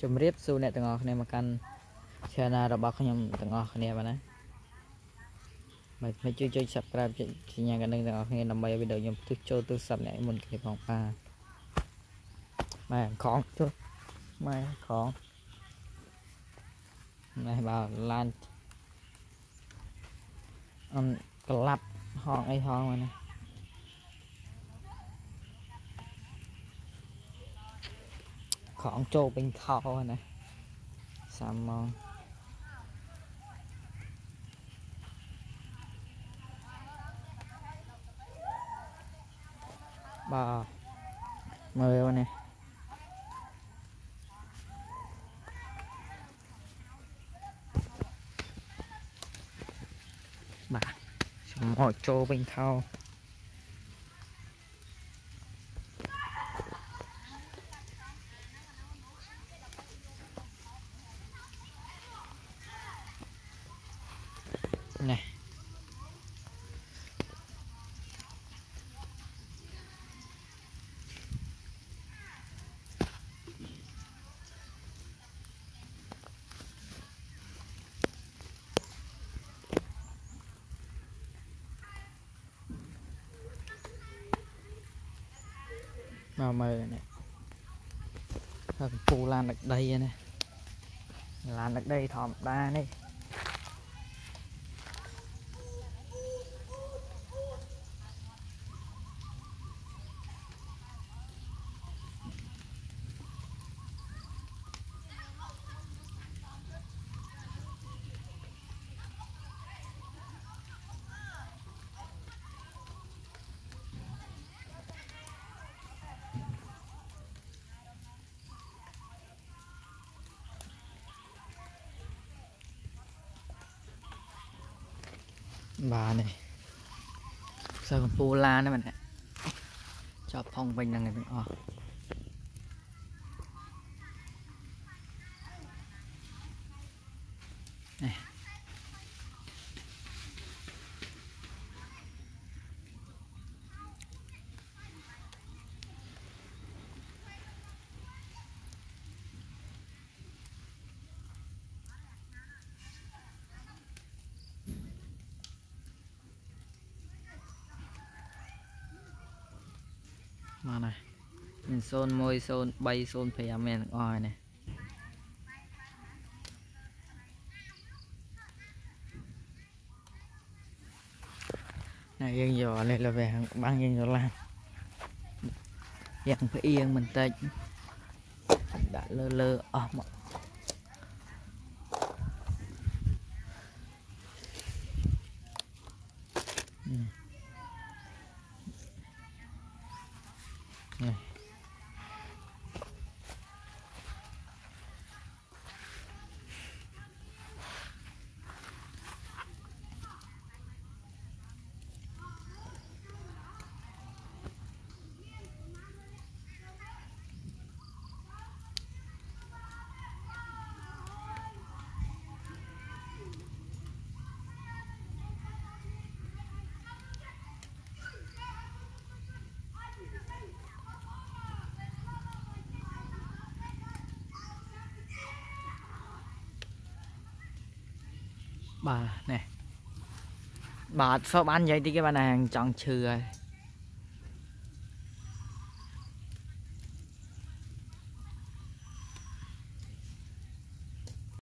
ជំរាបសួរអ្នកទាំងអស់គ្នាមកកាន់ channel របស់ខ្ញុំទាំងអស់គ្នាបាទណាមិនជួយចុច Subscribe ចុចសញ្ញាកណ្ដឹងទាំងអស់គ្នាដើម្បីឲ្យវីដេអូខ្ញុំផ្ទុះចូលទូរស័ព្ទអ្នកមុនគេផងបាទម៉ែខំចុះម៉ែខំណែបើឡានអនក្លាប់ហងអីហងមកណា ของโจเป็นเขาอะนะสามโมองบ่ามือวันนี้บ่าสมอโจเป็น ណាមកមើលនេះកំពូលឡានដឹកដីណាឡានដឹកដីធម្មតានេះ បាទនេះផ្សារកំពូលឡានហ្នឹងមែនទេចប់ផងវិញហ្នឹងទាំងអស់នេះ មកណាមាន01 03 05មែនទាំងអស់ហើយនេះណែយើងយកនេះលើវាបាំងយើងយកឡានយ៉ាងផ្អៀងបន្តិចដាក់លើលើអស់មក នេះ បាទនេះបាទសោះបាននិយាយតិចគេបានណាចង់ឈឺហើយ